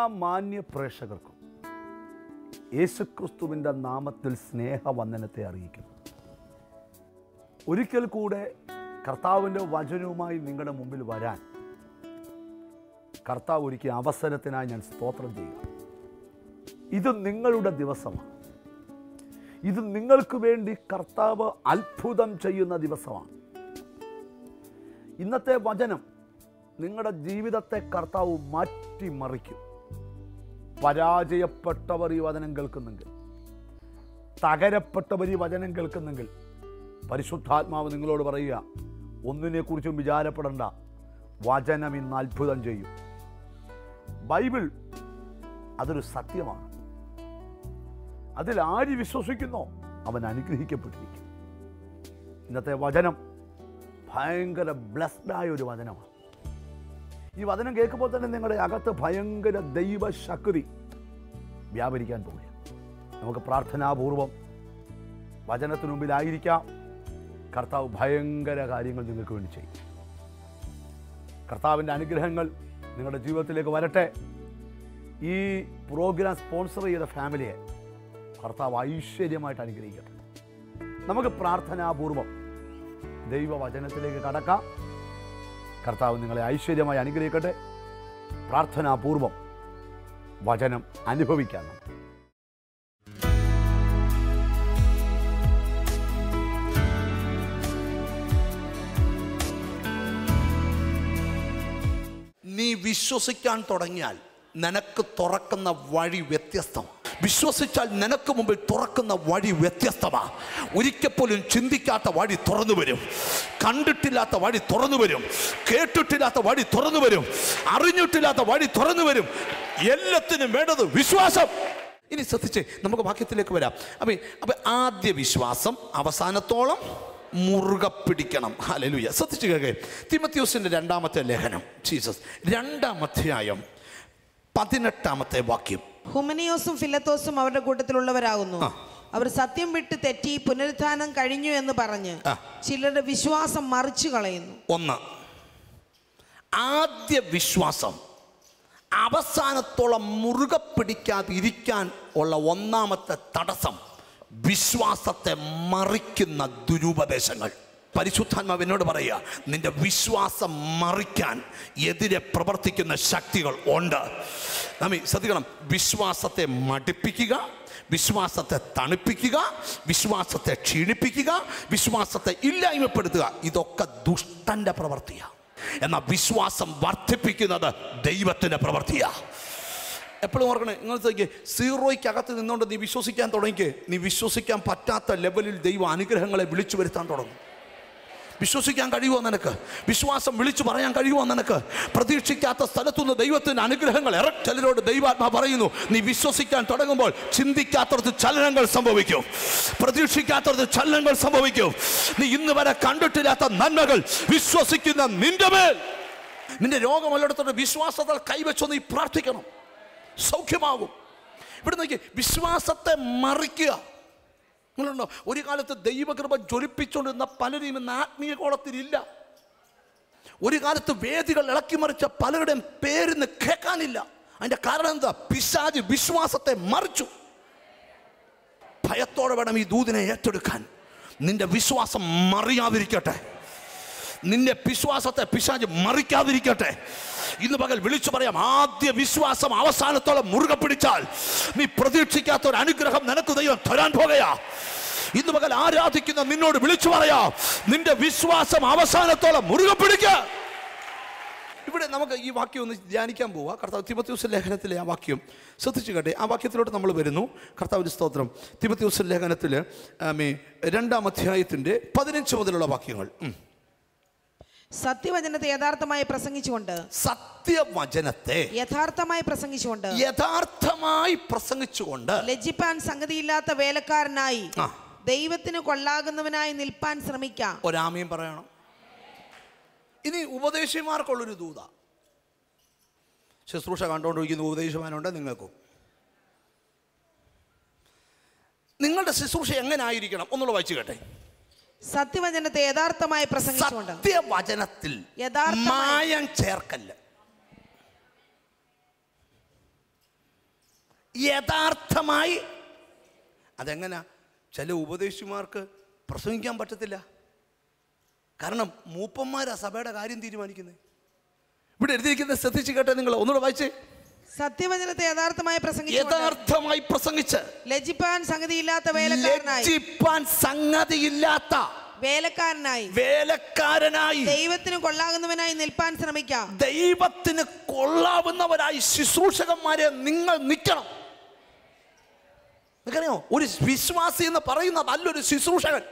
എല്ലാ മാന്യ പ്രേക്ഷകർക്കും യേശുക്രിസ്തുവിന്റെ നാമത്തിൽ സ്നേഹവന്ദനത്തെ അറിയിക്കുന്നു. ഒരിക്കൽ കൂടെ കർത്താവിന്റെ വചനവുമായി നിങ്ങളുടെ മുമ്പിൽ വരാൻ കർത്താവ് ഒരുക്കിയ അവസരത്തിനായി ഞാൻ സ്തോത്രം ചെയ്യുക ഇത് നിങ്ങളുടെ ദിവസമാണ്. ഇത് നിങ്ങൾക്ക് വേണ്ടി കർത്താവ് അത്ഭുതം ചെയ്യുന്ന ദിവസമാണ്. ഇന്നത്തെ വചനം നിങ്ങളുടെ ജീവിതത്തെ കർത്താവ് മാറ്റിമറിക്കും. പരാജയപ്പെട്ടവർ ഈ വചനം കേൾക്കുന്നെങ്കിൽ തകരപ്പെട്ടവർ ഈ വചനം കേൾക്കുന്നെങ്കിൽ പരിശുദ്ധാത്മാവ് നിങ്ങളോട് പറയുക ഒന്നിനെക്കുറിച്ചും വിചാരപ്പെടേണ്ട വചനം ഇന്ന് അത്ഭുതം ചെയ്യും. ബൈബിൾ അതൊരു സത്യമാണ്. അതിൽ ആര് വിശ്വസിക്കുന്നോ അവൻ അനുഗ്രഹിക്കപ്പെട്ടിരിക്കും. ഇന്നത്തെ വചനം ഭയങ്കര ബ്ലസ്ഡായ ഒരു വചനമാണ്. ഈ വചനം കേൾക്കുമ്പോൾ തന്നെ നിങ്ങളുടെ അകത്ത് ഭയങ്കര ദൈവശക്തി വ്യാപരിക്കാൻ പോവുക നമുക്ക് പ്രാർത്ഥനാപൂർവം വചനത്തിനു മുമ്പിലായിരിക്കാം. കർത്താവ് ഭയങ്കര കാര്യങ്ങൾ നിങ്ങൾക്ക് വേണ്ടി ചെയ്യും. കർത്താവിന്റെ അനുഗ്രഹങ്ങൾ നിങ്ങളുടെ ജീവിതത്തിലേക്ക് വരട്ടെ. ഈ പ്രോഗ്രാം സ്പോൺസർ ചെയ്ത ഫാമിലിയെ കർത്താവ് ഐശ്വര്യമായിട്ട് അനുഗ്രഹിക്കട്ടെ. നമുക്ക് പ്രാർത്ഥനാപൂർവം ദൈവവചനത്തിലേക്ക് കടക്കാം. കർത്താവ് നിങ്ങളെ ഐശ്വര്യമായി അനുഗ്രഹിക്കട്ടെ പ്രാർത്ഥനാപൂർവം വചനം അനുഭവിക്കാൻ. നീ വിശ്വസിക്കാൻ തുടങ്ങിയാൽ നിനക്ക് തുറക്കുന്ന വഴി വ്യത്യസ്തമാണ് വിശ്വസിച്ചാൽ നിനക്ക് മുമ്പിൽ തുറക്കുന്ന വഴി വ്യത്യസ്തമാണ് ഒരിക്കൽ പോലും ചിന്തിക്കാത്ത വഴി തുറന്നു വരും. കണ്ടിട്ടില്ലാത്ത വഴി തുറന്നു വരും. കേട്ടിട്ടില്ലാത്ത വഴി തുറന്നു വരും. അറിഞ്ഞിട്ടില്ലാത്ത വഴി തുറന്നു വരും. എല്ലാത്തിനും വേണ്ടത് വിശ്വാസം. ഇനി ശ്രദ്ധിച്ച് നമുക്ക് വാക്യത്തിലേക്ക് വരാം. അപ്പൊ അപ്പൊ ആദ്യ വിശ്വാസം അവസാനത്തോളം മുറുകെ പിടിക്കണം. ഹലലുയ ശ്രദ്ധിച്ചു കേൾക്കേ. തിമത്യൂസിന്റെ രണ്ടാമത്തെ ലേഖനം. ജീസസ് രണ്ടാം അധ്യായം പതിനെട്ടാമത്തെ വാക്യം. ഹുമനിയോസും ഫിലത്തോസും അവരുടെ കൂട്ടത്തിലുള്ളവരാകുന്നു. അവർ സത്യം വിട്ട് തെറ്റി പുനരുത്ഥാനം കഴിഞ്ഞു എന്ന് പറഞ്ഞ്. ചിലരുടെ വിശ്വാസം മറിച്ചു കളയുന്നു. ഒന്ന്. ആദ്യ വിശ്വാസം അവസാനത്തോളം മുറുകെ പിടിക്കാതിരിക്കാൻ ഉള്ള ഒന്നാമത്തെ തടസ്സം വിശ്വാസത്തെ മറിക്കുന്ന ദുരുപദേശങ്ങൾ. പരിശുദ്ധാത്മാവിനോട് പറയുക നിന്റെ വിശ്വാസം മറിക്കാൻ എതിരെ പ്രവർത്തിക്കുന്ന ശക്തികൾ ഉണ്ട്. നമ്മി ശ്രദ്ധിക്കണം. വിശ്വാസത്തെ മടുപ്പിക്കുക വിശ്വാസത്തെ തണുപ്പിക്കുക വിശ്വാസത്തെ ക്ഷീണിപ്പിക്കുക വിശ്വാസത്തെ ഇല്ലായ്മപ്പെടുത്തുക ഇതൊക്കെ ദുഷ്ടന്റെ പ്രവൃത്തിയാണ് എന്നാൽ വിശ്വാസം വർദ്ധിപ്പിക്കുന്നത് ദൈവത്തിന്റെ പ്രവൃത്തിയാണ് എപ്പോഴും ഓർക്കണേ സീറോയ്ക്ക് അകത്ത് നിന്നുകൊണ്ട് നീ വിശ്വസിക്കാൻ തുടങ്ങിക്ക് നീ വിശ്വസിക്കാൻ പറ്റാത്ത ലെവലിൽ ദൈവ അനുഗ്രഹങ്ങളെ വിളിച്ചു വരുത്താൻ തുടങ്ങും. വിശ്വസിക്കാൻ കഴിയുമോ നിനക്ക്? വിശ്വാസം വിളിച്ചു പറയാൻ കഴിയുമോ നിനക്ക്? പ്രതീക്ഷിക്കാത്ത സ്ഥലത്തുനിന്ന് ദൈവത്തിന്റെ അനുഗ്രഹങ്ങൾ ഇറച്ചലിനോട് ചിലരോട് ദൈവാത്മാ പറയുന്നു നീ വിശ്വസിക്കാൻ തുടങ്ങുമ്പോൾ ചിന്തിക്കാത്തടത്ത് ചലനങ്ങൾ സംഭവിക്കും. പ്രതീക്ഷിക്കാത്തടത്ത് ചലനങ്ങൾ സംഭവിക്കും. നീ ഇന്ന് വരെ കണ്ടിട്ടില്ലാത്ത നന്മകൾ വിശ്വസിക്കുന്ന നിന്റെ മേൽ. നിന്റെ രോഗമല്ലിടത്തോടെ വിശ്വാസത്താൽ കൈവച്ചൊന്ന് നീ പ്രാർത്ഥിക്കണം. സൗഖ്യമാകും. ഇവിടെ നോക്കി വിശ്വാസത്തെ മറിക്കുക. നിങ്ങളുണ്ടോ? ഒരു കാലത്ത് ദൈവകൃപ ജ്വലിപ്പിച്ചുകൊണ്ടിരുന്ന പലരും ഇന്ന് ആത്മീയ കോളത്തിലില്ല ഒരു കാലത്ത് വേദികൾ ഇളക്കി മറിച്ച പലരുടെയും പേരിന്ന് കേൾക്കാനില്ല. അതിന്റെ കാരണം എന്താ? പിശാജ് വിശ്വാസത്തെ മറിച്ചു. ഭയത്തോടെ വേണം ഈ ദൂതിനെ ഏറ്റെടുക്കാൻ. നിന്റെ വിശ്വാസം മറിയാതിരിക്കട്ടെ. നിന്റെ വിശ്വാസത്തെ പിശാജ് മറിക്കാതിരിക്കട്ടെ. ഇന്ന് പകൽ വിളിച്ചു പറയാം ആദ്യ വിശ്വാസം അവസാനത്തോളം മുറുകെ പിടിച്ചാൽ നീ പ്രതീക്ഷിക്കാത്ത ഒരു അനുഗ്രഹം നിനക്ക് ദൈവം തരാൻ പോകയാ ഇന്ന് പകൽ ആരാധിക്കുന്ന നിന്നോട് വിളിച്ചു പറയാ നിന്റെ വിശ്വാസം അവസാനത്തോളം മുറുകെ പിടിക്ക. ഇവിടെ നമുക്ക് ഈ വാക്യം ഒന്ന് ധ്യാനിക്കാൻ പോവാ. കർത്താവ് തിമത്യൂസ് ലേഖനത്തിലെ ആ വാക്യം ശ്രദ്ധിച്ചു കേട്ടെ. ആ വാക്യത്തിലോട്ട് നമ്മൾ വരുന്നു. കർത്താവിന്റെ സ്തോത്രം. തിമത്യൂസ് ലേഖനത്തിൽ ആമേ രണ്ടാം അധ്യായത്തിന്റെ പതിനഞ്ച് മുതലുള്ള വാക്യങ്ങൾ. സത്യവചനത്തെ യഥാർത്ഥമായി പ്രസംഗിച്ചുകൊണ്ട് സത്യവചനത്തെ യഥാർത്ഥമായി പ്രസംഗിച്ചുകൊണ്ട് യഥാർത്ഥമായി പ്രസംഗിച്ചുകൊണ്ട് ലജ്ജിപ്പാൻ സംഗതിയില്ലാത്ത വേലക്കാരനായി. ദൈവത്തിന് കൊള്ളാകുന്നവനായി നിൽപ്പാൻ ശ്രമിക്കാം. ഒരാമയും പറയണം. ഇനി ഉപദേശിമാർക്കുള്ളൊരു ദൂത. ശുശ്രൂഷ കണ്ടുകൊണ്ടിരിക്കുന്ന ഉപദേശമാനുണ്ട് നിങ്ങൾക്കും. നിങ്ങളുടെ ശുശ്രൂഷ എങ്ങനെ ആയിരിക്കണം ഒന്നുള്ള വായിച്ചു കേട്ടെ. സത്യവചനത്തെ യഥാർത്ഥമായി പ്രസംഗിച്ചുകൊണ്ട്. സത്യവചനത്തിൽ യഥാർത്ഥമായി- മായം ചേർക്കല്ല യഥാർത്ഥമായി അതെങ്ങനെ? ചില ഉപദേശിമാർക്ക് പ്രസംഗിക്കാൻ പറ്റത്തില്ല. കാരണം മൂപ്പന്മാരാ സഭയുടെ കാര്യം തീരുമാനിക്കുന്നത് ഇവിടെ എഴുതിയിരിക്കുന്നത് ശ്രദ്ധിച്ച് കേട്ടെ നിങ്ങൾ ഒന്നുകൂടെ വായിച്ചേ. സത്യവചനത്തെ യഥാർത്ഥമായി പ്രസംഗിച്ചു യഥാർത്ഥമായി പ്രസംഗിച്ച് ലജിപ്പാൻ സംഗതിയില്ലാത്ത വേലക്കാരനായി സംഗതി സംഗതിയില്ലാത്ത വേലക്കാരനായി വേലക്കാരനായി ദൈവത്തിന് കൊള്ളാകുന്നവനായി നിൽപ്പാൻ ശ്രമിക്കാം. ദൈവത്തിന് കൊള്ളാവുന്നവരായി ശുശ്രൂഷകന്മാരെ നിങ്ങൾ നിൽക്കണം. നിങ്ങൾക്കറിയോ? ഒരു വിശ്വാസി എന്ന് പറയുന്ന നല്ലൊരു ശുശ്രൂഷകൻ.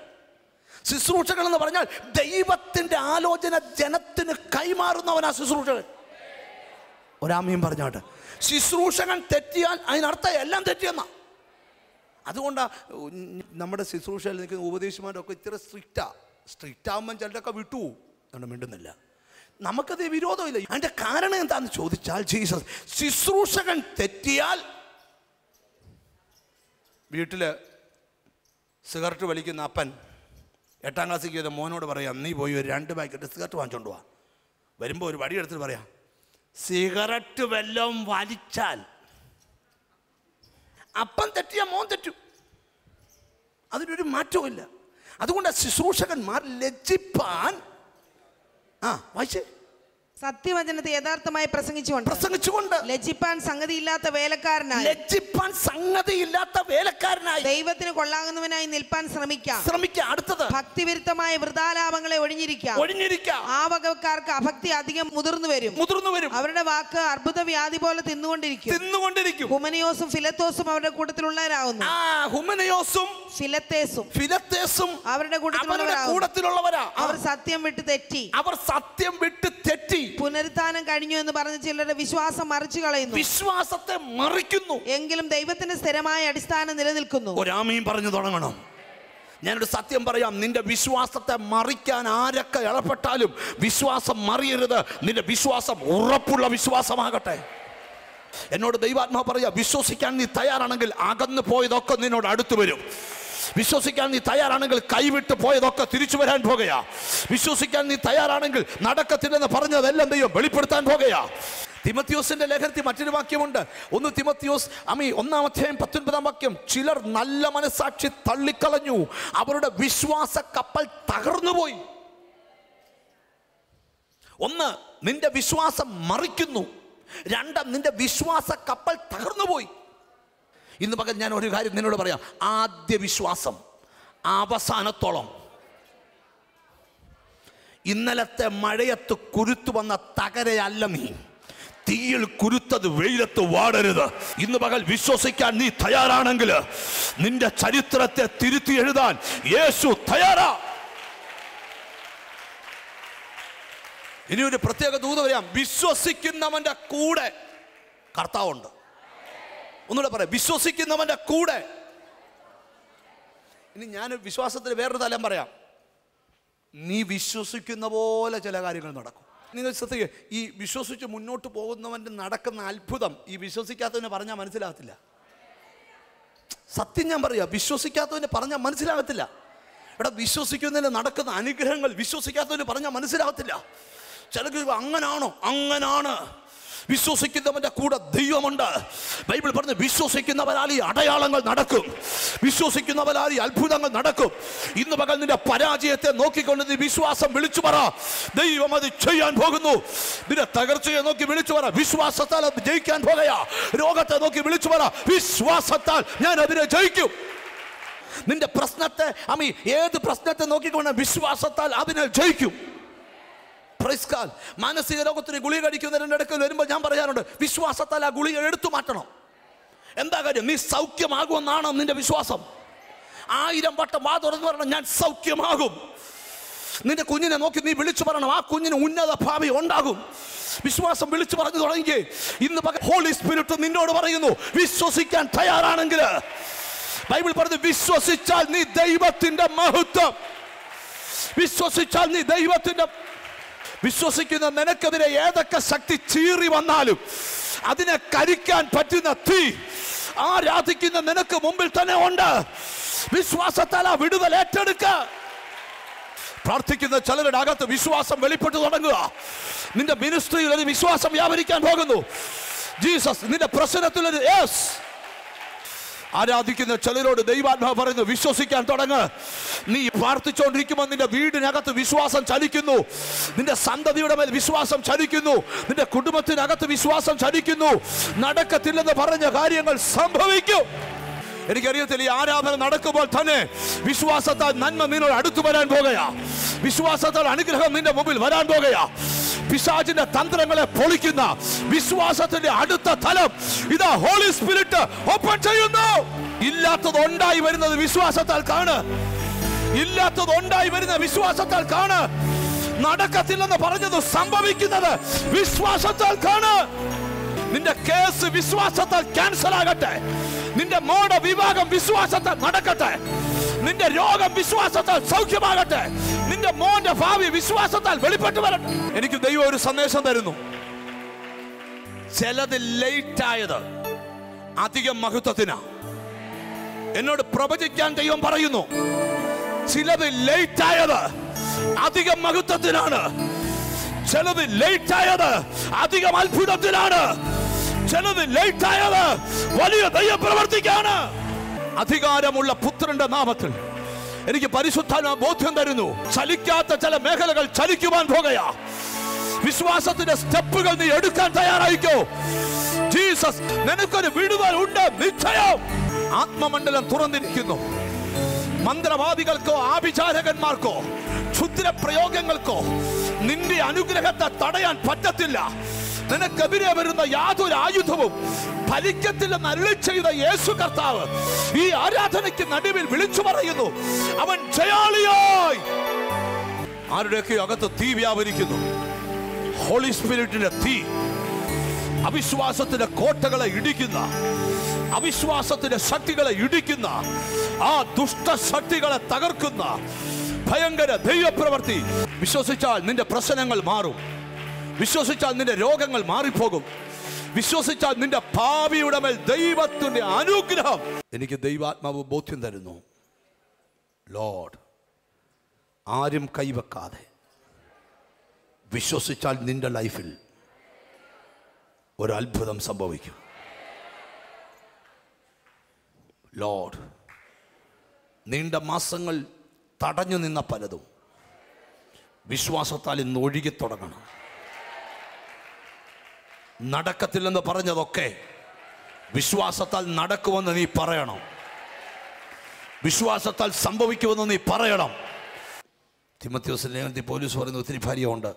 ശുശ്രൂഷകൻ എന്ന് പറഞ്ഞാൽ ദൈവത്തിന്റെ ആലോചന ജനത്തിന് കൈമാറുന്നവനാ ശുശ്രൂഷകൻ. ഒരാമയും പറഞ്ഞോട്ടെ. ശുശ്രൂഷകൻ തെറ്റിയാൽ അതിനർത്ഥം എല്ലാം തെറ്റിയെന്നാ. അതുകൊണ്ടാണ് നമ്മുടെ ശുശ്രൂഷയിൽ നിൽക്കുന്ന ഉപദേശിമാരൊക്കെ ഇത്ര സ്ട്രിക്റ്റാ. സ്ട്രിക്റ്റ് ആകുമ്പം ചിലരൊക്കെ വിട്ടു അതുകൊണ്ട് മിണ്ടുന്നില്ല. നമുക്കത് വിരോധമില്ല. അതിന്റെ കാരണം എന്താണെന്ന് ചോദിച്ചാൽ ജീസസ് ശുശ്രൂഷകൻ തെറ്റിയാൽ വീട്ടിൽ സിഗരറ്റ് വലിക്കുന്ന അപ്പൻ എട്ടാം ക്ലാസ്സിൽ ചെയ്ത മോനോട് പറയാം നീ പോയി ഒരു രണ്ട് പാക്കറ്റ് സിഗരറ്റ് വാങ്ങിച്ചോണ്ട് പോവാ വരുമ്പോൾ ഒരു വടിയെടുത്തിട്ട് പറയാം. സിഗരറ്റ് വല്ലതും വലിച്ചാൽ. അപ്പം തെറ്റിയ മോൻ തെറ്റു. അതിനൊരു മാറ്റവും ഇല്ല അതുകൊണ്ട് ശുശ്രൂഷകന്മാർ ലജ്ജിപ്പാൻ. ആ വായിച്ചേ. സത്യവചനത്തെ യഥാർത്ഥമായി പ്രസംഗിച്ചുകൊണ്ട് പ്രസംഗിച്ചുകൊണ്ട് ലജ്ജിപ്പാൻ സംഗതിയില്ലാത്ത വേലക്കാരനായി ലജ്ജിപ്പാൻ സംഗതിയില്ലാത്ത വേലക്കാരനായി ദൈവത്തിന് കൊള്ളാകുന്നവനായി നിൽപ്പാൻ ശ്രമിക്കാം. ശ്രമിക്കാം അടുത്തത് ഭക്തിവിരുദ്ധമായ വൃതാലാപങ്ങളെ ഒഴിഞ്ഞിരിക്കാം. ഒഴിഞ്ഞിരിക്കാം ആ വകക്കാർക്ക് അഭക്തി അധികം മുതിർന്നു വരും. മുതിർന്നു വരും. അവരുടെ വാക്ക് അർബുദ വ്യാധി പോലെ തിന്നുകൊണ്ടിരിക്കും. തിന്നുകൊണ്ടിരിക്കും. ഹുമനിയോസും ഫിലത്തോസും അവരുടെ കൂട്ടത്തിലുള്ളവരാകുന്നു ആ ഹുമനയോസും ഫിലത്തേസും. ഫിലത്തേസും അവരുടെ കൂട്ടത്തിലുള്ളവരാ. അവർ സത്യം വിട്ട് തെറ്റി. അവർ സത്യം വിട്ട് തെറ്റി. പുനരുത്ഥാനം കഴിഞ്ഞു എന്ന് പറഞ്ഞ് ചിലരുടെ വിശ്വാസം മറിച്ചു കളയുന്നു. വിശ്വാസത്തെ മറിക്കുന്നു. എങ്കിലും ദൈവത്തിന്റെ സ്ഥിരമായ അടിസ്ഥാനം നിലനിൽക്കുന്നു. ഒരാമയും പറഞ്ഞു തുടങ്ങണം. ഞാനൊരു സത്യം പറയാം. നിന്റെ വിശ്വാസത്തെ മറിക്കാൻ ആരൊക്കെ ഇളപ്പെട്ടാലും വിശ്വാസം മറിയരുത്. നിന്റെ വിശ്വാസം ഉറപ്പുള്ള വിശ്വാസമാകട്ടെ. എന്നോട് ദൈവാത്മാ പറയാ വിശ്വസിക്കാൻ നീ തയ്യാറാണെങ്കിൽ അകന്നു പോയതൊക്കെ നിന്നോട് അടുത്തു വരും. വിശ്വസിക്കാൻ നീ തയ്യാറാണെങ്കിൽ കൈവിട്ട് പോയതൊക്കെ തിരിച്ചു വരാൻ പോകുകയാ. വിശ്വസിക്കാൻ നീ തയ്യാറാണെങ്കിൽ നടക്കത്തില്ലെന്ന് പറഞ്ഞതെല്ലാം ദൈവം വെളിപ്പെടുത്താൻ പോകുകയാ. തിമത്യോസിന്റെ ലേഖനത്തിൽ മറ്റൊരു വാക്യമുണ്ട്. ഒന്ന് തിമത്യോസ് അമി ഒന്നാം അധ്യായം പത്തൊൻപതാം വാക്യം. ചിലർ നല്ല മനസാക്ഷി തള്ളിക്കളഞ്ഞു. അവരുടെ വിശ്വാസ കപ്പൽ തകർന്നുപോയി. ഒന്ന് നിന്റെ വിശ്വാസം മറിക്കുന്നു. രണ്ട് നിന്റെ വിശ്വാസ കപ്പൽ തകർന്നുപോയി. ഇന്ന് പകൽ ഞാൻ ഒരു കാര്യം നിന്നോട് പറയാം. ആദ്യ വിശ്വാസം അവസാനത്തോളം. ഇന്നലത്തെ മഴയത്ത് കുരുത്തു വന്ന തകരയല്ല നീ. തീയിൽ കുരുത്തത് വെയിലത്ത് വാടരുത്. ഇന്ന് പകൽ വിശ്വസിക്കാൻ നീ തയ്യാറാണെങ്കിൽ നിന്റെ ചരിത്രത്തെ തിരുത്തി എഴുതാൻ യേശു തയ്യാറാ. ഇനി ഒരു പ്രത്യേക ദൂത പറയാം വിശ്വസിക്കുന്നവന്റെ കൂടെ കർത്താവുണ്ട്. ഒന്നുകൂടെ പറയാം. വിശ്വസിക്കുന്നവന്റെ കൂടെ. ഇനി ഞാൻ വിശ്വാസത്തിന് വേറൊരു തലം പറയാം. നീ വിശ്വസിക്കുന്ന പോലെ ചില കാര്യങ്ങൾ നടക്കും. നിങ്ങൾ ശ്രദ്ധിക്കുക ഈ വിശ്വസിച്ച് മുന്നോട്ട് പോകുന്നവന്റെ നടക്കുന്ന അത്ഭുതം ഈ വിശ്വസിക്കാത്തവന് പറഞ്ഞാൽ മനസ്സിലാകത്തില്ല. സത്യം ഞാൻ പറയാം വിശ്വസിക്കാത്തവന് പറഞ്ഞാൽ മനസ്സിലാകത്തില്ല. ഇവിടെ വിശ്വസിക്കുന്നതിന് നടക്കുന്ന അനുഗ്രഹങ്ങൾ വിശ്വസിക്കാത്തവന് പറഞ്ഞാൽ മനസ്സിലാകത്തില്ല. ചിലക്ക് അങ്ങനാണോ? അങ്ങനാണ്. വിശ്വസിക്കുന്നവന്റെ കൂടെ ദൈവമുണ്ട്. ബൈബിൾ പറഞ്ഞ് വിശ്വസിക്കുന്നവരാൽ ഈ അടയാളങ്ങൾ നടക്കും. വിശ്വസിക്കുന്നവരാൽ ഈ അത്ഭുതങ്ങൾ നടക്കും. ഇന്ന് പകൽ നിന്റെ പരാജയത്തെ നോക്കിക്കൊണ്ട് നീ വിശ്വാസം വിളിച്ചു പറ. ദൈവം അത് ചെയ്യാൻ പോകുന്നു. നിന്റെ തകർച്ചയെ നോക്കി വിളിച്ചു പറ. വിശ്വാസത്താൽ അത് ജയിക്കാൻ പോകയാ രോഗത്തെ നോക്കി വിളിച്ചു പറ. വിശ്വാസത്താൽ ഞാൻ അതിനെ ജയിക്കും. നിന്റെ പ്രശ്നത്തെ അമ്മി ഏത് പ്രശ്നത്തെ നോക്കിക്കൊണ്ട് വിശ്വാസത്താൽ അതിനെ ജയിക്കും. God. മാനസിക രോഗത്തിന് ഗുളിക കഴിക്കുന്നതിന്റെ ഇടയ്ക്ക് വരുമ്പോൾ ഞാൻ പറയാറുണ്ട് വിശ്വാസത്താൽ ആ ഗുളിക എടുത്തു മാറ്റണം. എന്താ കാര്യം? നീ സൗഖ്യമാകുമെന്നാണ് നിന്റെ വിശ്വാസം. ആയിരം വട്ടം വാ തുറന്നു പറയണം ഞാൻ സൗഖ്യമാകും. നിന്റെ കുഞ്ഞിനെ നോക്കി നീ വിളിച്ചു പറയണം ആ കുഞ്ഞിന് ഉന്നത ഭാവി ഉണ്ടാകും. വിശ്വാസം വിളിച്ചു പറഞ്ഞു തുടങ്ങി ഇന്ന് ഹോളി സ്പിരിറ്റ് നിന്നോട് പറയുന്നു വിശ്വസിക്കാൻ തയ്യാറാണെങ്കിൽ. ബൈബിൾ പറഞ്ഞു വിശ്വസിച്ചാൽ നീ ദൈവത്തിന്റെ മഹത്വം. വിശ്വസിച്ചാൽ നീ ദൈവത്തിന്റെ വിശ്വസിക്കുന്ന നിനക്കെതിരെ ഏതൊക്കെ ശക്തി ചീറി വന്നാലും അതിനെ കരിക്കാൻ പറ്റുന്ന തീ ആരാധിക്കുന്ന നിനക്ക് മുമ്പിൽ തന്നെ ഉണ്ട്. വിശ്വാസത്താൽ ആ വിടുതൽ ഏറ്റെടുക്ക. പ്രാർത്ഥിക്കുന്ന ചിലരുടെ അകത്ത് വിശ്വാസം വെളിപ്പെട്ടു തുടങ്ങുക. നിന്റെ മിനിസ്ട്രിയിൽ ഒരു വിശ്വാസം വ്യാപരിക്കാൻ പോകുന്നു. ജീസസ് നിന്റെ പ്രശ്നത്തിൽ ഒരു യെസ് ആരാധിക്കുന്ന ചിലരോട് ദൈവാത്മാവ് പറയുന്നു വിശ്വസിക്കാൻ തുടങ്ങ്. നീ പ്രാർത്ഥിച്ചുകൊണ്ടിരിക്കുമ്പോൾ നിന്റെ വീടിനകത്ത് വിശ്വാസം ചലിക്കുന്നു. നിന്റെ സന്തതിയുടെ മേൽ വിശ്വാസം ചലിക്കുന്നു. നിന്റെ കുടുംബത്തിനകത്ത് വിശ്വാസം ചലിക്കുന്നു. നടക്കത്തില്ലെന്ന് പറഞ്ഞ കാര്യങ്ങൾ സംഭവിക്കും. എനിക്കറിയത്തില്ല ഈ ആരാധന നടക്കുമ്പോൾ തന്നെ വിശ്വാസത്താൽ നന്മ നിന്നോട് അടുത്തു വരാൻ പോകയാ വിശ്വാസത്താൽ അനുഗ്രഹം നിന്റെ മുമ്പിൽ വരാൻ പോകയാ പിശാചിന്റെ തന്ത്രങ്ങളെ പൊളിക്കുന്ന വിശ്വാസത്തിന്റെ അടുത്ത തലം ഇതാ ഹോളി സ്പിരിറ്റ് ഓപ്പൺ ചെയ്യുന്നു. ഇല്ലാത്തത് ഉണ്ടായി വരുന്നത് വിശ്വാസത്താൽ കാണ്. ഇല്ലാത്തത് ഉണ്ടായി വരുന്ന വിശ്വാസത്താൽ കാണ്. നടക്കത്തില്ലെന്ന് പറഞ്ഞത് സംഭവിക്കുന്നത് വിശ്വാസത്താൽ കാണ്. നിന്റെ കേസ് വിശ്വാസത്താൽ ക്യാൻസൽ ആകട്ടെ. നിന്റെ മോട വിവാഹം വിശ്വാസത്താൽ നടക്കട്ടെ. നിന്റെ രോഗം വിശ്വാസത്താൽ സൗഖ്യമാകട്ടെ. നിന്റെ മോന്റെ ഭാവി വിശ്വാസത്താൽ വെളിപ്പെട്ടു വരട്ടെ. എനിക്ക് ദൈവം ഒരു സന്ദേശം തരുന്നു. ചിലത് ലേറ്റ് ആയത് അധികം മഹത്വത്തിനാ. എന്നോട് പ്രവചിക്കാൻ ദൈവം പറയുന്നു. ചിലത് ലേറ്റ് ആയത് അധികം മഹത്വത്തിനാണ്. ചിലത് ലേറ്റ് ആയത് അധികം അത്ഭുതത്തിലാണ്. ചിലത് ലേറ്റ് ആയത് വലിയ ദയ പ്രവർത്തിക്കാണ് അധികാരമുള്ള പുത്രന്റെ നാമത്തിൽ എനിക്ക് പരിശുദ്ധ ബോധ്യം തരുന്നു. ചലിക്കാത്ത ചില മേഖലകൾ ചലിക്കുവാൻ പോകയാ വിശ്വാസത്തിന്റെ സ്റ്റെപ്പുകൾ നീ എടുക്കാൻ തയ്യാറായിക്കോ? ജീസസ് നിനക്കൊരു വിടുതൽ ഉണ്ട് നിശ്ചയം. ആത്മമണ്ഡലം തുറന്നിരിക്കുന്നു. മന്ത്രവാദികൾക്കോ ആഭിചാരകന്മാർക്കോ ക്ഷുദ്ര പ്രയോഗങ്ങൾക്കോ നിന്റെ അനുഗ്രഹത്തെ തടയാൻ പറ്റത്തില്ല. നിനക്കെതിരെ വരുന്ന യാതൊരു ആയുധവും ഫലിക്കത്തില്ലെന്ന് അരുളി ചെയ്ത യേശു കർത്താവ് ഈ ആരാധനയ്ക്ക് നടുവിൽ വിളിച്ചു പറയുന്നു. അവൻ ജയാളിയായി. ആരുടെയൊക്കെ അകത്ത് തീ വ്യാപരിക്കുന്നു? ഹോളി സ്പിരിറ്റിന്റെ തീ. അവിശ്വാസത്തിന്റെ കോട്ടകളെ ഇടിക്കുന്ന അവിശ്വാസത്തിന്റെ ശക്തികളെ ഇടിക്കുന്ന ആ ദുഷ്ട ശക്തികളെ തകർക്കുന്ന ഭയങ്കര ദൈവപ്രവർത്തി. വിശ്വസിച്ചാൽ നിന്റെ പ്രശ്നങ്ങൾ മാറും. വിശ്വസിച്ചാൽ നിന്റെ രോഗങ്ങൾ മാറിപ്പോകും. വിശ്വസിച്ചാൽ നിന്റെ ഭാവിയുടെ മേൽ ദൈവത്തിന്റെ അനുഗ്രഹം എനിക്ക് ദൈവാത്മാവ് ബോധ്യം തരുന്നു. ലോഡ് ആരും കൈവെക്കാതെ. വിശ്വസിച്ചാൽ നിന്റെ ലൈഫിൽ ഒരു അത്ഭുതം സംഭവിക്കും. ലോഡ് നീണ്ട മാസങ്ങൾ തടഞ്ഞു നിന്ന പലതും. വിശ്വാസത്താൽ ഇന്ന് ഒഴുകി തുടങ്ങണം. നടക്കത്തില്ലെന്ന് പറഞ്ഞതൊക്കെ വിശ്വാസത്താൽ നടക്കുമെന്ന് നീ പറയണം. വിശ്വാസത്താൽ സംഭവിക്കുമെന്ന് നീ പറയണം. തിമത്യോസിന്റെ ലേഖനത്തിൽ പോലീസ് പറയുന്ന ഒത്തിരി ഭാര്യമുണ്ട്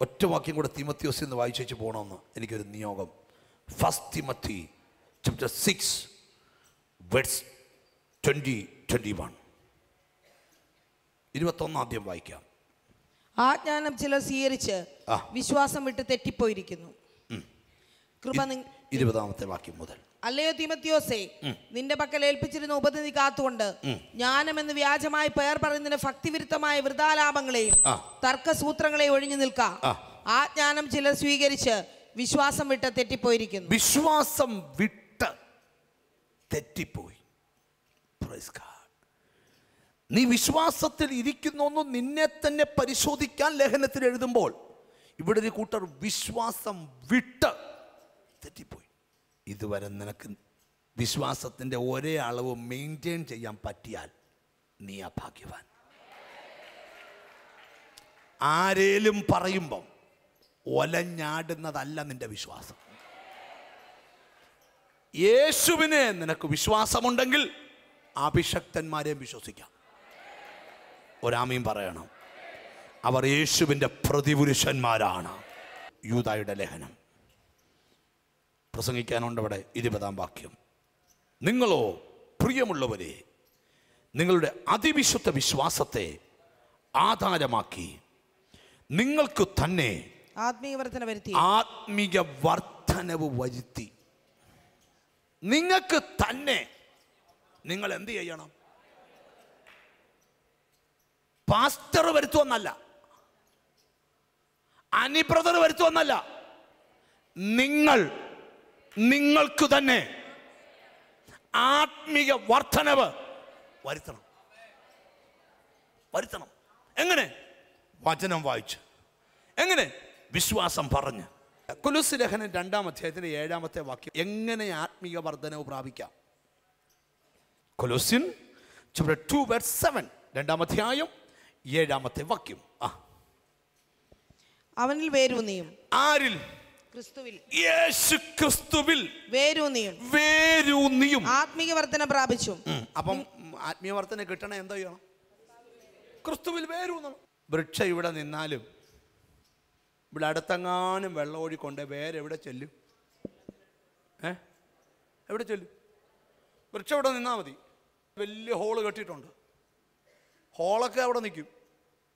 ഒറ്റ വാക്യം കൂടെ തിമത്യോസിൽ നിന്ന് വായിച്ചു പോകണമെന്ന് എനിക്കൊരു നിയോഗം. First Timothy chapter six verse twenty twenty one ഇരുപത്തൊന്നാദ്യം വായിക്കാം. ആ ജ്ഞാനം ചിലർ സ്വീകരിച്ച് വിശ്വാസം വിട്ട് തെറ്റിപ്പോയിരിക്കുന്നു. കൃപ ഇരുപതാമത്തെ വാക്യം മുതൽ. അല്ലയോ തിമത്യോസേ നിന്റെ പക്കൽ ഏൽപ്പിച്ചിരുന്ന ഉപനിധി കാത്തുകൊണ്ട് ജ്ഞാനമെന്ന് വ്യാജമായി പേർ പറയുന്നതിന് ഭക്തിവിരുദ്ധമായ വൃതാലാപങ്ങളെയും തർക്കസൂത്രങ്ങളെയും ഒഴിഞ്ഞു നിൽക്കാം. ആ. ജ്ഞാനം ചിലർ സ്വീകരിച്ച് വിശ്വാസം വിട്ട് തെറ്റിപ്പോയിരിക്കുന്നു. വിശ്വാസം വിട്ട് തെറ്റിപ്പോയി. God. നീ വിശ്വാസത്തിൽ ഇരിക്കുന്നു നിന്നെ തന്നെ പരിശോധിക്കാൻ ലേഖനത്തിൽ എഴുതുമ്പോൾ ഇവിടെ ഒരു കൂട്ടർ വിശ്വാസം വിട്ട് തെറ്റിപ്പോയി. ഇതുവരെ നിനക്ക് വിശ്വാസത്തിന്റെ ഒരേ അളവ് മെയിന്റെയിൻ ചെയ്യാൻ പറ്റിയാൽ നീ ഭാഗ്യവാൻ ആരേലും പറയുമ്പം ഒലഞ്ഞാടുന്നതല്ല നിന്റെ വിശ്വാസം. യേശുവിനെ നിനക്ക് വിശ്വാസമുണ്ടെങ്കിൽ അഭിഷക്തന്മാരെയും വിശ്വസിക്കാം. ഒരാമയും പറയണം. അവർ യേശുവിന്റെ പ്രതിപുരുഷന്മാരാണ്. യൂതായുടെ ലേഖനം. പ്രസംഗിക്കാനുണ്ട് അവിടെ ഇരുപതാം വാക്യം. നിങ്ങളോ പ്രിയമുള്ളവരെ നിങ്ങളുടെ അതിവിശുദ്ധ വിശ്വാസത്തെ ആധാരമാക്കി നിങ്ങൾക്ക് തന്നെ ആത്മീയ വർധന വരുത്തി. ആത്മീക വർധനവ് വരുത്തി. നിങ്ങൾക്ക് തന്നെ നിങ്ങൾ എന്ത് ചെയ്യണം? പാസ്റ്റർ വരുത്തുമെന്നല്ല അനിബ്രദർ വരുത്തുമെന്നല്ല നിങ്ങൾ നിങ്ങൾക്ക് തന്നെ ആത്മീക വർധനവ് വരുത്തണം. വരുത്തണം. എങ്ങനെ? വചനം വായിച്ച്. എങ്ങനെ? വിശ്വാസം പറഞ്ഞ്. കുലുസ് ലഹനൻ രണ്ടാം അധ്യായത്തിന്റെ ഏഴാമത്തെ വാക്യം. എങ്ങനെ ആത്മീക വർധനവ് പ്രാപിക്കാം? Colossian chapter two verse seven രണ്ടാമധ്യായം ഏഴാമത്തെ വാക്യം. ആ. അവനിൽ വേരൂന്നിയും ആരിൽ? ക്രിസ്തുവിൽ. വേരൂന്നിയും വേരൂന്നിയും. ആത്മീയ വർധന പ്രാപിച്ചും. അപ്പം ആത്മീയ വർധന കിട്ടണേ എന്താ ചെയ്യണം? ക്രിസ്തുവിൽ വേരൂന്നണം. വൃക്ഷം ഇവിടെ നിന്നാലും ഇവിടെ അടുത്തെങ്ങാനും വെള്ളം ഓടിക്കൊണ്ട് വേരെവിടെ ചെല്ലും? ഏ? എവിടെ ചെല്ലും? വൃക്ഷം ഇവിടെ നിന്നാൽ മതി. വലിയ ഹോൾ കെട്ടിയിട്ടുണ്ട്. ഹോളൊക്കെ അവിടെ നിൽക്കും.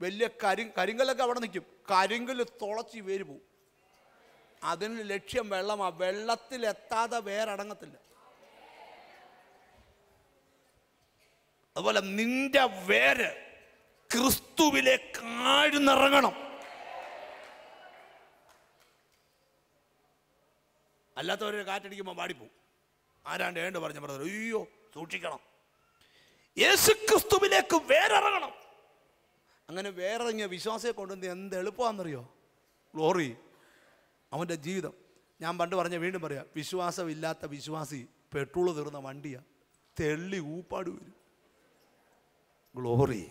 വലിയ കരി കരിങ്കല്ലൊക്കെ അവിടെ നിൽക്കും. കരിങ്കൽ തുളച്ച് വേര് പോവും. അതിന് ലക്ഷ്യം വെള്ളമാ. വെള്ളത്തിലെത്താതെ വേരടങ്ങത്തില്ല അതുപോലെ നിന്റെ വേര് ക്രിസ്തുവിലേക്ക് ആഴ്ന്നിറങ്ങണം. അല്ലാത്തവരെ കാറ്റടിക്കുമ്പോൾ പാടിപ്പോവും ആരാണ്ട് ഏണ്ട് പറഞ്ഞ പറഞ്ഞു അയ്യോ സൂക്ഷിക്കണം. യേശു ക്രിസ്തുവിലേക്ക് വേറിറങ്ങണം. അങ്ങനെ വേറിറങ്ങിയ വിശ്വാസിയെ കൊണ്ടുവന്ന് എന്ത് എളുപ്പമാണെന്നറിയോ? ഗ്ലോറി അവന്റെ ജീവിതം. ഞാൻ പണ്ട് പറഞ്ഞ വീണ്ടും പറയാം വിശ്വാസമില്ലാത്ത വിശ്വാസി പെട്രോൾ തീർന്ന വണ്ടിയാണ് തെള്ളി ഊപ്പാട് വരും. ഗ്ലോറി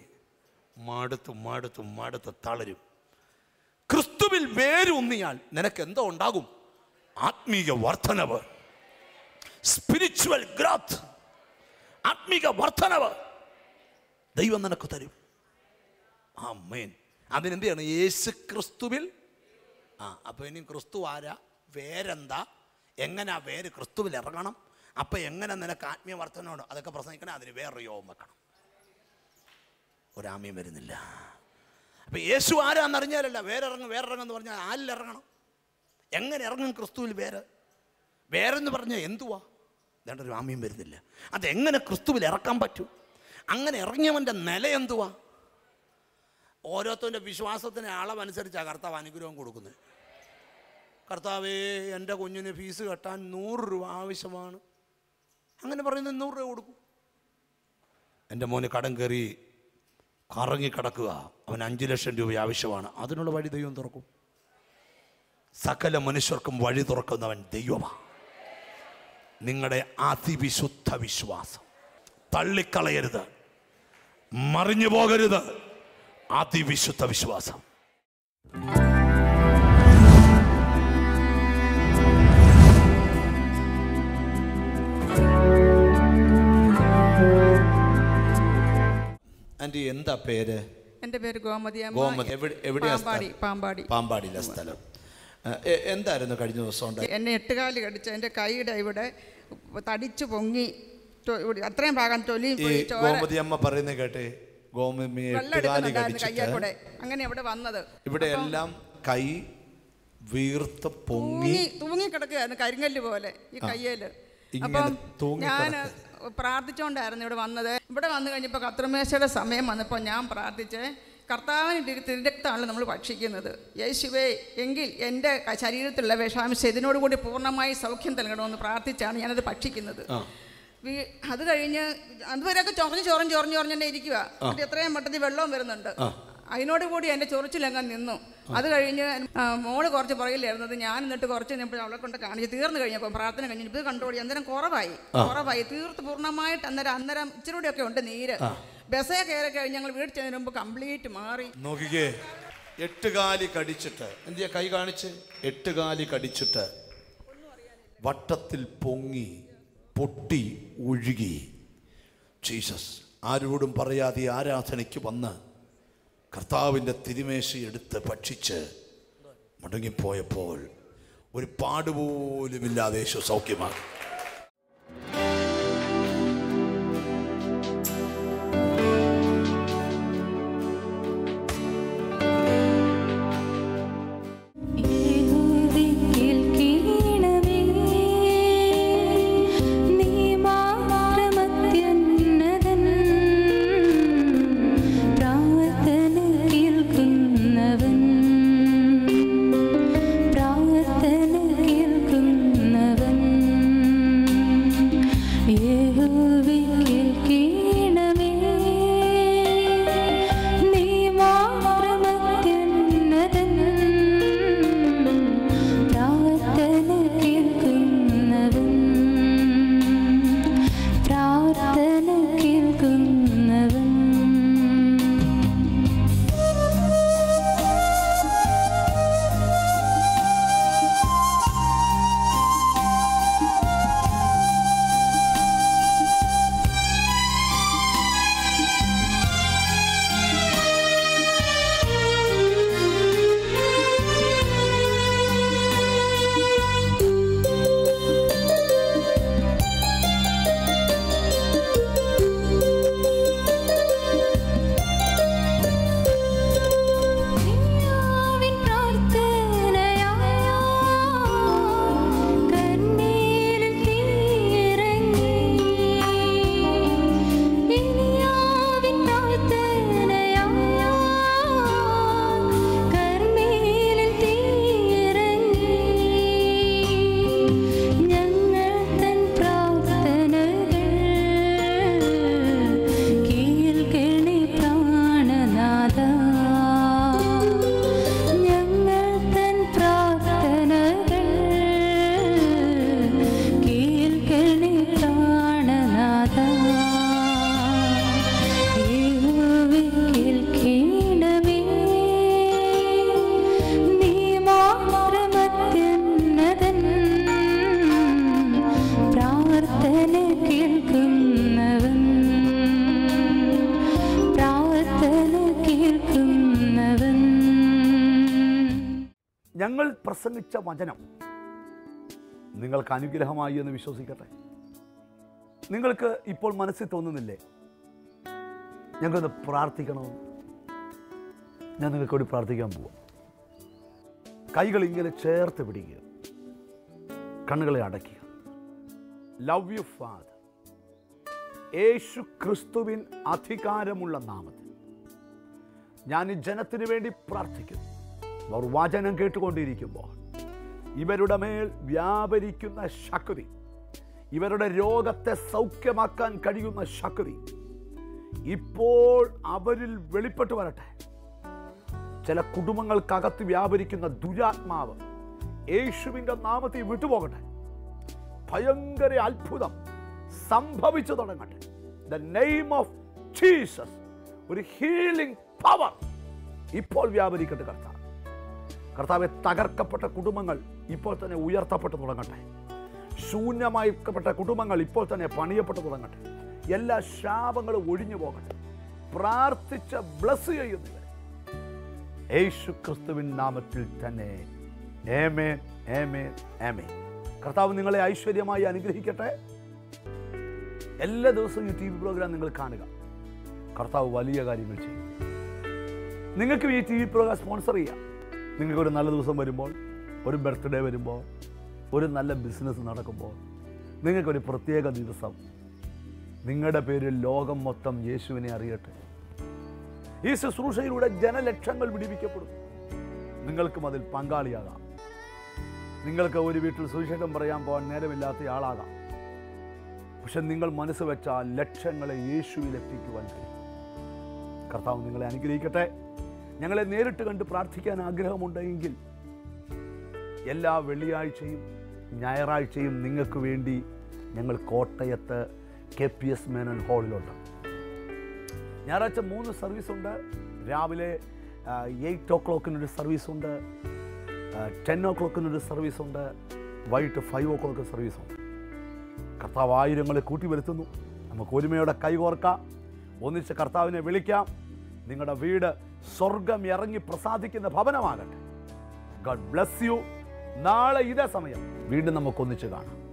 മടുത്ത് മടുത്ത് മടുത്ത് തളരും. ക്രിസ്തുവിൽ വേരൂന്നിയാൽ നിനക്ക് എന്തോ ഉണ്ടാകും? ആത്മീയ വർധനവ് സ്പിരിച്വൽ ഗ്രോത്ത് ആത്മീക വർധനവ് ദൈവം നിനക്ക് തരും. ആ മേൻ അതിനെന്ത് യേശു ക്രിസ്തുവിൽ ആ അപ്പോൾ ഇനി ക്രിസ്തു ആരാ? വേരെന്താ? എങ്ങനെ ആ വേര് ക്രിസ്തുവിൽ ഇറങ്ങണം? അപ്പം എങ്ങനെ നിനക്ക് ആത്മീയ വർധനമുണ്ടോ അതൊക്കെ പ്രസംഗിക്കണേ അതിന് വേറൊരു യോഗം വെക്കണം. ഒരാമ്യം വരുന്നില്ല. അപ്പം യേശു ആരാന്നറിഞ്ഞാലല്ല വേറിറങ്ങും വേറിറങ്ങും എന്ന് പറഞ്ഞാൽ ആലിൽ ഇറങ്ങണം എങ്ങനെ ഇറങ്ങും ക്രിസ്തുവിൽ വേര്? വേറെന്ന് പറഞ്ഞാൽ എന്തുവാ? വേണ്ട ഒരു ആമ്യം വരുന്നില്ല. അതെങ്ങനെ ക്രിസ്തുവിൽ ഇറക്കാൻ പറ്റും? അങ്ങനെ ഇറങ്ങിയവന്റെ നില എന്തുവാ? ഓരോരുത്തരുടെ വിശ്വാസത്തിന് അളവനുസരിച്ചാണ് കർത്താവ് അനുഗ്രഹം കൊടുക്കുന്നത്. കർത്താവേ എന്റെ കുഞ്ഞിന് ഫീസ് കെട്ടാൻ നൂറ് രൂപ ആവശ്യമാണ്. അങ്ങനെ പറയുന്നത് നൂറ് രൂപ കൊടുക്കും. എന്റെ മോന് കടം കയറി കറങ്ങിക്കിടക്കുക അവൻ അഞ്ച് ലക്ഷം രൂപ ആവശ്യമാണ്. അതിനുള്ള വഴി ദൈവം തുറക്കും. സകല മനുഷ്യർക്കും വഴി തുറക്കുന്നവൻ ദൈവമാണ്. നിങ്ങളുടെ അതിവിശുദ്ധ വിശ്വാസം. തള്ളിക്കളയരുത്. മറിഞ്ഞു പോകരുത്. അതിവിശുദ്ധ വിശ്വാസം. എന്താ പേര്? എന്റെ പേര് ഗോമതി പാമ്പാടി സ്ഥലം? പാമ്പാടി. പാമ്പാടിയിലെ സ്ഥലം. എന്തായിരുന്നു കഴിഞ്ഞ ദിവസം ഉണ്ടായി? എന്നെ എട്ടുകാൽ കടിച്ച് എന്റെ കൈയുടെ ഇവിടെ തടിച്ചു പൊങ്ങി അത്രയും ഭാഗം തൊലി ഗോമതി അമ്മ പറയുന്നത് കേട്ടെ ഗോമതി വെള്ളം എട്ടുകാലി കടിച്ചിട്ട് അങ്ങനെ ഇവിടെ വന്നത്. ഇവിടെ എല്ലാം കൈ വീർത്ത് പൊങ്ങി തൂങ്ങി തൂങ്ങി കിടക്കുകയായിരുന്നു കരിങ്കല്ല് പോലെ ഈ കയ്യേൽ. അപ്പം ഞാൻ പ്രാർത്ഥിച്ചുകൊണ്ടായിരുന്നു ഇവിടെ വന്നത്. ഇവിടെ വന്നു കഴിഞ്ഞപ്പോൾ കത്രമേശയുടെ സമയം വന്നപ്പോൾ ഞാൻ പ്രാർത്ഥിച്ച് കർത്താവിന്റെ തിരുരക്തമാണല്ലോ നമ്മൾ ഭക്ഷിക്കുന്നത്. യേശുവേ എങ്കിൽ എന്റെ ശരീരത്തിലുള്ള വിഷാംശം ഇതിനോടുകൂടി പൂർണമായി സൗഖ്യം നൽകണമെന്ന് പ്രാർത്ഥിച്ചാണ് ഞാനത് ഭക്ഷിക്കുന്നത്. വീ- അത് കഴിഞ്ഞ് അതുവരെയൊക്കെ ചൊറഞ്ഞ് ചൊറഞ്ഞ് ചൊറഞ്ഞ് ചൊറഞ്ഞ് തന്നെ ഇരിക്കുക എന്നിട്ട് എത്രയും പെട്ടെന്ന് വെള്ളവും വരുന്നുണ്ട്. അതിനോട് കൂടി എന്റെ ചൊറിച്ചിലങ്ങ് നിന്നു. അത് കഴിഞ്ഞ് മോൾ കുറച്ച് പുറകിലായിരുന്നത് ഞാൻ എന്നിട്ട് കുറച്ച് കഴിഞ്ഞപ്പോൾ അവളെ കൊണ്ട് കാണിച്ച് തീർന്നു കഴിഞ്ഞപ്പോൾ പ്രാർത്ഥന കഴിഞ്ഞ് ഇത് കണ്ടോടി അന്നേരം കുറവായി. കുറവായി. തീർത്ത് പൂർണമായിട്ട് അന്നേരം അന്നേരം ഇച്ചിരി കൂടെയൊക്കെ ഉണ്ട് നീര്. ബസ്സേ കയറി കഴിഞ്ഞ് ഞങ്ങൾ വീട്ടിൽ ചെന്നതിന് മുമ്പ് കംപ്ലീറ്റ് മാറി. നോക്കിക്കേ. എട്ടുകാലി കടിച്ചിട്ട്. എന്തിയാ കൈ കാണിച്ച്. എട്ടുകാലി കടിച്ചിട്ട് വട്ടത്തിൽ പൊങ്ങി പൊട്ടി ഒഴുകി ജീസസ് ആരോടും പറയാതെ ആരാധനയ്ക്ക് വന്ന് കർത്താവിന്റെ തിരുമേശ എടുത്ത് ഭക്ഷിച്ച് മുടങ്ങിപ്പോയപ്പോൾ ഒരു പാടുപോലുമില്ലാതെ യേശു പ്രസംഗിച്ച വചനം നിങ്ങൾക്ക് അനുഗ്രഹമായി എന്ന് വിശ്വസിക്കട്ടെ? നിങ്ങൾക്ക് ഇപ്പോൾ മനസ്സിൽ തോന്നുന്നില്ലേ? ഞങ്ങൾക്കൊന്ന് പ്രാർത്ഥിക്കണമെന്ന് ഞാൻ നിങ്ങൾക്ക് വേണ്ടി പ്രാർത്ഥിക്കാൻ പോവാം. കൈകൾ ഇങ്ങനെ ചേർത്ത് പിടിക്കുക. കണ്ണുകളെ അടയ്ക്കുക. ലവ് യു ഫാദർ യേശു ക്രിസ്തുവിൻ അധികാരമുള്ള നാമത്തിൽ ഞാൻ ഈ ജനത്തിന് വേണ്ടി പ്രാർത്ഥിക്കുന്നു. അവർ വചനം കേട്ടുകൊണ്ടിരിക്കുമ്പോൾ ഇവരുടെ മേൽ വ്യാപരിക്കുന്ന ശക്തി ഇവരുടെ രോഗത്തെ സൗഖ്യമാക്കാൻ കഴിയുന്ന ശക്തി ഇപ്പോൾ അവരിൽ വെളിപ്പെട്ടു വരട്ടെ. ചില കുടുംബങ്ങൾക്കകത്ത് വ്യാപരിക്കുന്ന ദുരാത്മാവ് യേശുവിന്റെ നാമത്തിൽ വിട്ടുപോകട്ടെ. ഭയങ്കര അത്ഭുതം സംഭവിച്ചു തുടങ്ങട്ടെ. ദ നെയിം ഓഫ് ജീസസ് ഒരു ഹീലിംഗ് പവർ ഇപ്പോൾ വ്യാപരിക്കട്ടെ കർത്താവ്. കർത്താവെ തകർക്കപ്പെട്ട കുടുംബങ്ങൾ ഇപ്പോൾ തന്നെ ഉയർത്തപ്പെട്ടു തുടങ്ങട്ടെ. ശൂന്യമായിക്കപ്പെട്ട കുടുംബങ്ങൾ ഇപ്പോൾ തന്നെ പണിയപ്പെട്ടു തുടങ്ങട്ടെ. എല്ലാ ശാപങ്ങളും ഒഴിഞ്ഞു പോകട്ടെ. പ്രാർത്ഥിച്ച ബ്ലസ് ചെയ്യുന്നില്ല യേശു ക്രിസ്തുവിൻ നാമത്തിൽ തന്നെ. ഏമേ ഏമേ ഏമേ കർത്താവ് നിങ്ങളെ ഐശ്വര്യമായി അനുഗ്രഹിക്കട്ടെ. എല്ലാ ദിവസവും ഈ ടി വി പ്രോഗ്രാം നിങ്ങൾ കാണുക. കർത്താവ് വലിയ കാര്യങ്ങൾ ചെയ്യും നിങ്ങൾക്കും ഈ ടി വി പ്രോഗ്രാം സ്പോൺസർ ചെയ്യാം. നിങ്ങൾക്ക് ഒരു നല്ല ദിവസം വരുമ്പോൾ ഒരു ബർത്ത്ഡേ വരുമ്പോൾ ഒരു നല്ല ബിസിനസ് നടക്കുമ്പോൾ നിങ്ങൾക്കൊരു പ്രത്യേക ദിവസം. നിങ്ങളുടെ പേരിൽ ലോകം മൊത്തം യേശുവിനെ അറിയട്ടെ. ഈ ശുശ്രൂഷയിലൂടെ ജനലക്ഷങ്ങൾ വിടിവിക്കപ്പെടും നിങ്ങൾക്കും അതിൽ പങ്കാളിയാകാം. നിങ്ങൾക്ക് ഒരു വീട്ടിൽ സുവിശേഷം പറയാൻ പോകാൻ നേരമില്ലാത്ത ആളാകാം. പക്ഷെ നിങ്ങൾ മനസ്സ് വെച്ചാൽ ലക്ഷങ്ങളെ യേശുവിൽ എത്തിക്കുവാൻ കഴിയും. കർത്താവ് നിങ്ങളെ അനുഗ്രഹിക്കട്ടെ. ഞങ്ങളെ നേരിട്ട് കണ്ട് പ്രാർത്ഥിക്കാൻ ആഗ്രഹമുണ്ടെങ്കിൽ എല്ലാ വെള്ളിയാഴ്ചയും ഞായറാഴ്ചയും നിങ്ങൾക്ക് വേണ്ടി ഞങ്ങൾ കോട്ടയത്ത് കെ പി എസ് മേനൻ ഹാളിലുണ്ട്. ഞായറാഴ്ച മൂന്ന് സർവീസ് ഉണ്ട് രാവിലെ എയ്റ്റ് ഒ ക്ലോക്കിനൊരു സർവീസ് ഉണ്ട് ടെൻ ഒ ക്ലോക്കിനൊരു സർവീസ് ഉണ്ട് വൈകിട്ട് ഫൈവ് ഒ ക്ലോക്ക് സർവീസ് ഉണ്ട് കർത്താവ് ആയിരങ്ങളെ കൂട്ടി വരുത്തുന്നു. നമുക്ക് ഒരുമയോടെ കൈകോർക്കാം. ഒന്നിച്ച് കർത്താവിനെ വിളിക്കാം. നിങ്ങളുടെ വീട് സ്വർഗം ഇറങ്ങി പ്രസാദിക്കുന്ന ഭവനമാകട്ടെ. ഗഡ് ബ്ലസ് യു നാളെ ഇതേ സമയം വീണ്ടും നമുക്കൊന്നിച്ച് കാണാം.